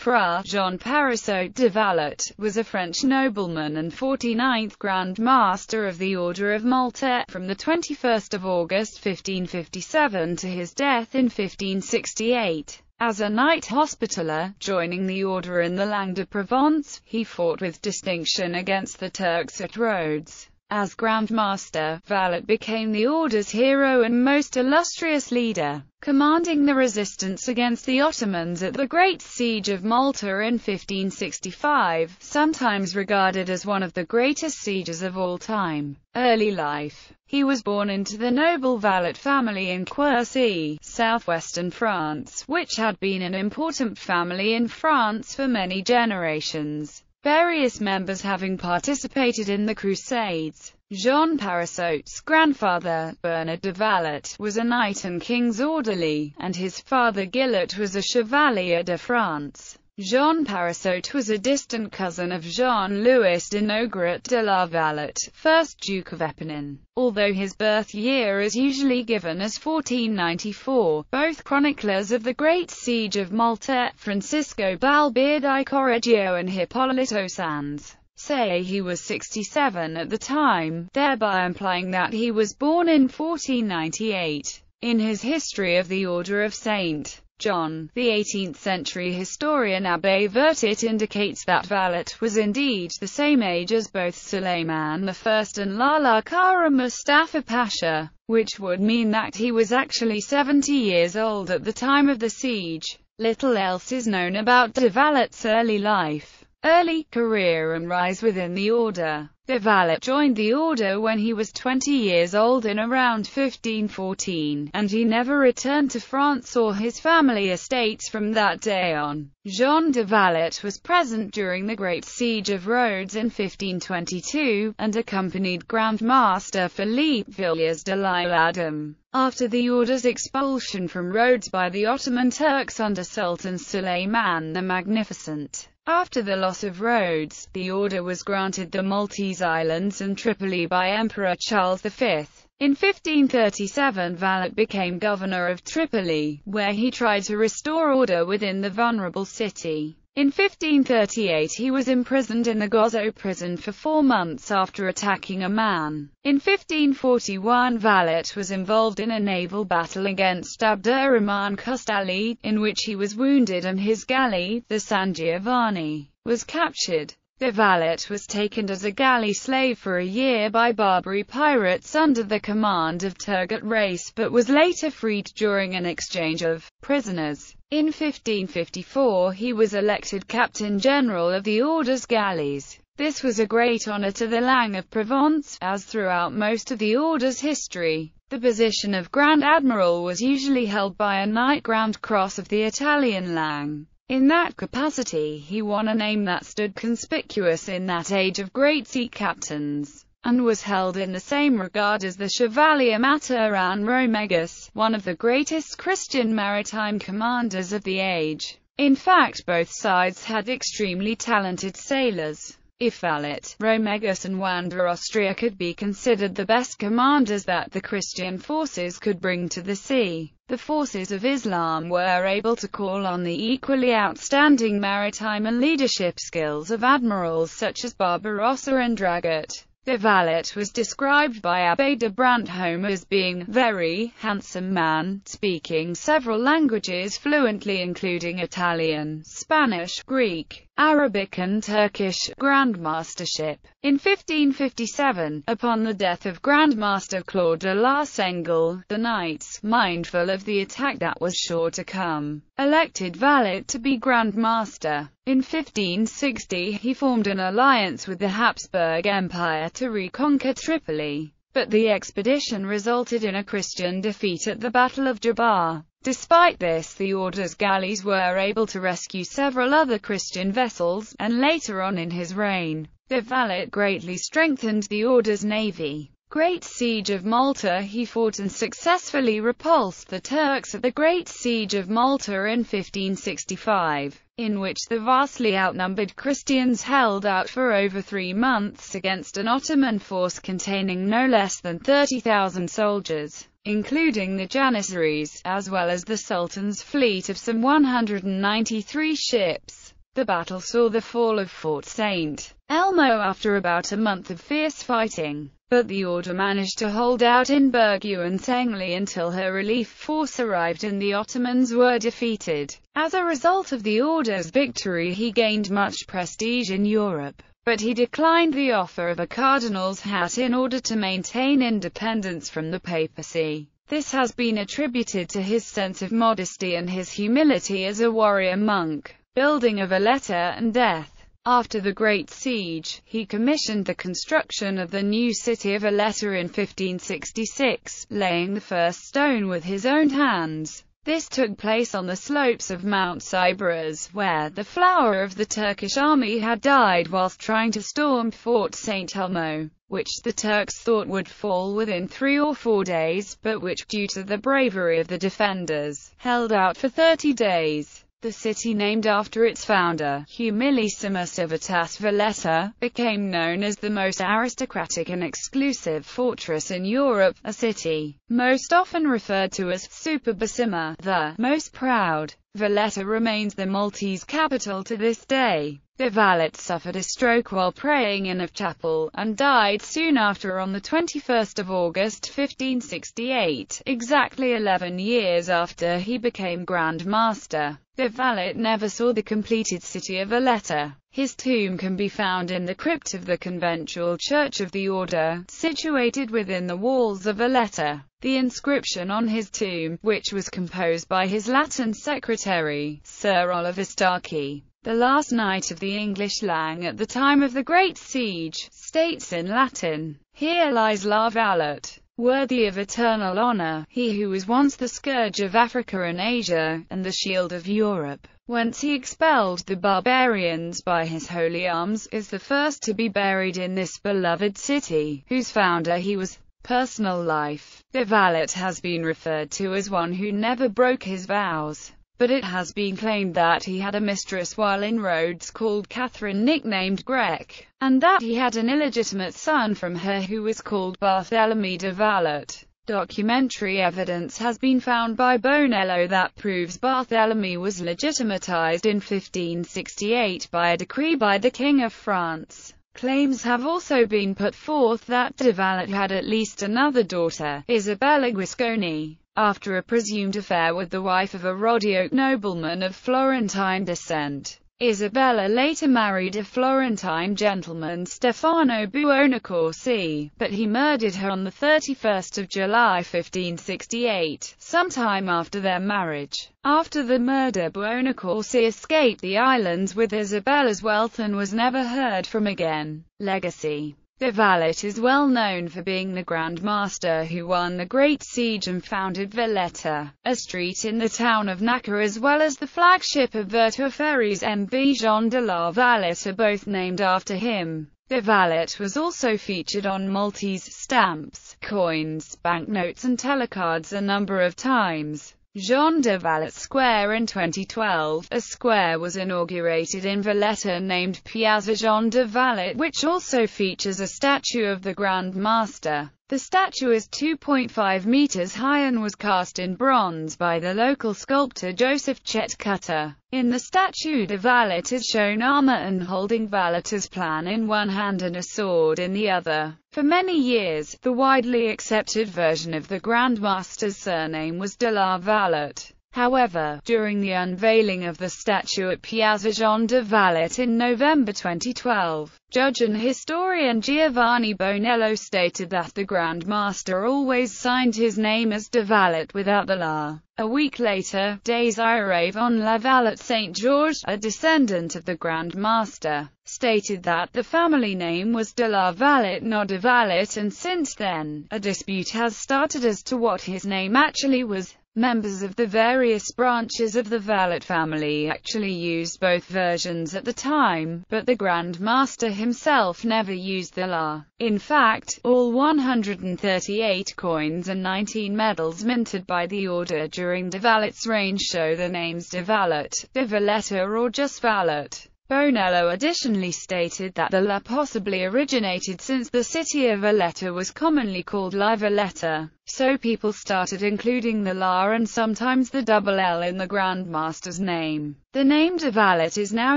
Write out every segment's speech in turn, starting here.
Fra Jean Parisot de Valette, was a French nobleman and 49th Grand Master of the Order of Malta, from the 21st of August 1557 to his death in 1568. As a Knight Hospitaller, joining the order in the Langue de Provence, he fought with distinction against the Turks at Rhodes. As Grand Master, Valette became the Order's hero and most illustrious leader, commanding the resistance against the Ottomans at the Great Siege of Malta in 1565, sometimes regarded as one of the greatest sieges of all time. Early life He was born into the noble Valette family in Quercy, southwestern France, which had been an important family in France for many generations various members having participated in the Crusades. Jean Parisot's grandfather, Bernard de Valette, was a knight and king's orderly, and his father Gillet was a chevalier de France. Jean Parisot was a distant cousin of Jean-Louis de Nogaret de la Valette, 1st Duke of Épernon. Although his birth year is usually given as 1494, both chroniclers of the Great Siege of Malta, Francisco Balbi di Correggio and Hippolito Sanz, say he was 67 at the time, thereby implying that he was born in 1498. In his History of the Order of St. John, the 18th-century historian Abbé Vertot indicates that Valette was indeed the same age as both Suleiman I and Lala Kara Mustafa Pasha, which would mean that he was actually 70 years old at the time of the siege. Little else is known about de Valette's early life, early career and rise within the order. De Valette joined the order when he was 20 years old in around 1514, and he never returned to France or his family estates from that day on. Jean de Valette was present during the Great Siege of Rhodes in 1522, and accompanied Grand Master Philippe Villiers de l'Isle Adam. After the order's expulsion from Rhodes by the Ottoman Turks under Sultan Suleiman the Magnificent, after the loss of Rhodes, the order was granted the Maltese Islands and Tripoli by Emperor Charles V. In 1537 Valette became governor of Tripoli, where he tried to restore order within the vulnerable city. In 1538 he was imprisoned in the Gozo prison for four months after attacking a man. In 1541 Valette was involved in a naval battle against Abdurrahman Kustali, in which he was wounded and his galley, the San Giovanni, was captured. De Valette was taken as a galley slave for a year by Barbary pirates under the command of Turgut Reis but was later freed during an exchange of prisoners. In 1554 he was elected Captain General of the Order's galleys. This was a great honor to the Langue of Provence, as throughout most of the Order's history, the position of Grand Admiral was usually held by a Knight Grand Cross of the Italian Langue. In that capacity he won a name that stood conspicuous in that age of great sea captains and was held in the same regard as the Chevalier Maturin Romegas, one of the greatest Christian maritime commanders of the age. In fact both sides had extremely talented sailors. If Valette, Romegas and Juan de Austria could be considered the best commanders that the Christian forces could bring to the sea, the forces of Islam were able to call on the equally outstanding maritime and leadership skills of admirals such as Barbarossa and Dragut. De Valette was described by Abbé de Brantome as being a very handsome man, speaking several languages fluently including Italian, Spanish, Greek, Arabic and Turkish Grandmastership. In 1557, upon the death of Grandmaster Claude de la Sengle, the knights, mindful of the attack that was sure to come, elected Valette to be Grandmaster. In 1560 he formed an alliance with the Habsburg Empire to reconquer Tripoli, but the expedition resulted in a Christian defeat at the Battle of Djerba. Despite this the order's galleys were able to rescue several other Christian vessels, and later on in his reign, de Valette greatly strengthened the order's navy. Great Siege of Malta He fought and successfully repulsed the Turks at the Great Siege of Malta in 1565, in which the vastly outnumbered Christians held out for over three months against an Ottoman force containing no less than 30,000 soldiers including the Janissaries, as well as the Sultan's fleet of some 193 ships. The battle saw the fall of Fort St. Elmo after about a month of fierce fighting, but the order managed to hold out in Birgu and Senglea until her relief force arrived and the Ottomans were defeated. As a result of the order's victory he gained much prestige in Europe but he declined the offer of a cardinal's hat in order to maintain independence from the papacy. This has been attributed to his sense of modesty and his humility as a warrior monk. Building of Valletta and death after the Great Siege, he commissioned the construction of the new city of Valletta in 1566, laying the first stone with his own hands. This took place on the slopes of Mount Sceberras, where the flower of the Turkish army had died whilst trying to storm Fort St. Elmo, which the Turks thought would fall within three or four days, but which, due to the bravery of the defenders, held out for 30 days. The city named after its founder, Humilissima Civitas Valletta, became known as the most aristocratic and exclusive fortress in Europe, a city, most often referred to as Superbissima, the most proud. Valletta remains the Maltese capital to this day. De Valette suffered a stroke while praying in a chapel, and died soon after on 21 August 1568, exactly 11 years after he became Grand Master. De Valette never saw the completed city of Valletta. His tomb can be found in the crypt of the conventual church of the order, situated within the walls of Valletta. The inscription on his tomb, which was composed by his Latin secretary, Sir Oliver Starkey, the last knight of the English Langue at the time of the Great Siege, states in Latin, Here lies La Valette, worthy of eternal honor, he who was once the scourge of Africa and Asia, and the shield of Europe, whence he expelled the barbarians by his holy arms, is the first to be buried in this beloved city, whose founder he was. Personal life. De Valette has been referred to as one who never broke his vows, but it has been claimed that he had a mistress while in Rhodes called Catherine nicknamed Grec, and that he had an illegitimate son from her who was called Barthélemy de Valette. Documentary evidence has been found by Bonello that proves Barthélemy was legitimatized in 1568 by a decree by the King of France. Claims have also been put forth that de Valette had at least another daughter, Isabella Guasconi, after a presumed affair with the wife of a Rodiote nobleman of Florentine descent. Isabella later married a Florentine gentleman Stefano Buonacorsi, but he murdered her on 31 July 1568, sometime after their marriage. After the murder Buonacorsi escaped the islands with Isabella's wealth and was never heard from again. Legacy De Valette is well known for being the Grand Master who won the Great Siege and founded Valletta, a street in the town of Naxxar as well as the flagship of Virtu Ferries MV Jean de la Valette are both named after him. De Valette was also featured on Maltese stamps, coins, banknotes and telecards a number of times. Jean de Valette Square in 2012, a square was inaugurated in Valletta named Piazza Jean de Valette, which also features a statue of the Grand Master. The statue is 2.5 meters high and was cast in bronze by the local sculptor Joseph Chetcuti. In the statue de Valette is shown armor and holding Valletta's plan in one hand and a sword in the other. For many years, the widely accepted version of the Grand Master's surname was de la Valette. However, during the unveiling of the statue at Piazza Jean de Valette in November 2012, judge and historian Giovanni Bonello stated that the Grand Master always signed his name as de Valette without the la. A week later, Désiré von la Valette Saint George, a descendant of the Grand Master, stated that the family name was de la Valette not de Valette and since then, a dispute has started as to what his name actually was. Members of the various branches of the Valette family actually used both versions at the time, but the Grand Master himself never used the La. In fact, all 138 coins and 19 medals minted by the order during de Valette's reign show the names de Valette, de Valletta or just Valette. Bonello additionally stated that the La possibly originated since the city of Valletta was commonly called La Valletta, so people started including the La and sometimes the double L in the Grandmaster's name. The name de Valette is now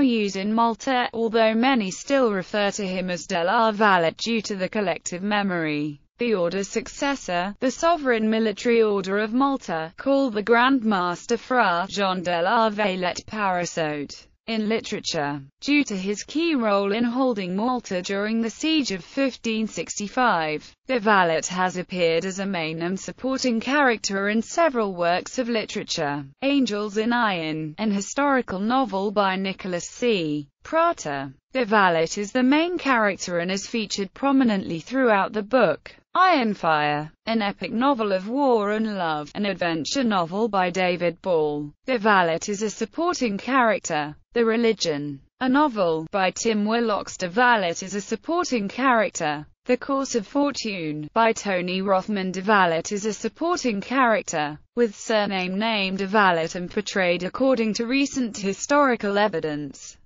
used in Malta, although many still refer to him as de la Valette due to the collective memory. The order's successor, the Sovereign Military Order of Malta, called the Grand Master Fra John de la Valette Parisot in literature. Due to his key role in holding Malta during the siege of 1565, De Valette has appeared as a main and supporting character in several works of literature. Angels in Iron, an historical novel by Nicholas C. Prata. De Valette is the main character and is featured prominently throughout the book. Ironfire, an epic novel of war and love, an adventure novel by David Ball. De Valette is a supporting character. The Religion, a novel by Tim Willocks. De Valette is a supporting character. The Course of Fortune, by Tony Rothman De Valette is a supporting character, with surname named De Valette and portrayed according to recent historical evidence.